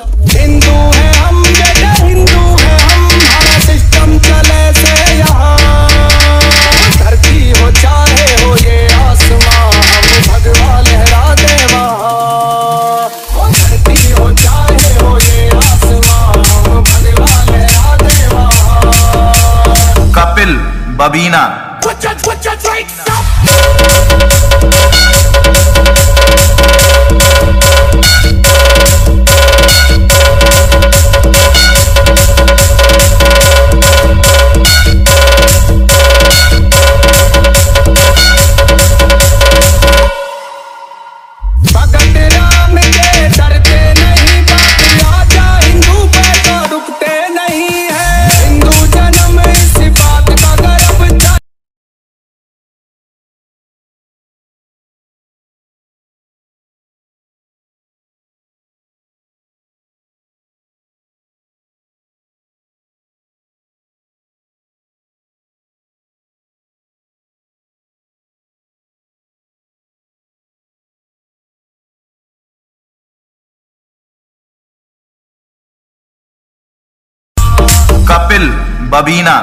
हिंदू है हम बेटे हिंदू है हम हमारा सिस्टम चले से यहाँ। धरती हो चाहे हो ये आसमां हम भगवा लहरा दे वहाँ। धरती हो चाहे हो ये आसमां हम भगवा लहरा दे वहाँ। Kapil Babina. Put your, put your drinks up! Baga Kapil Babina.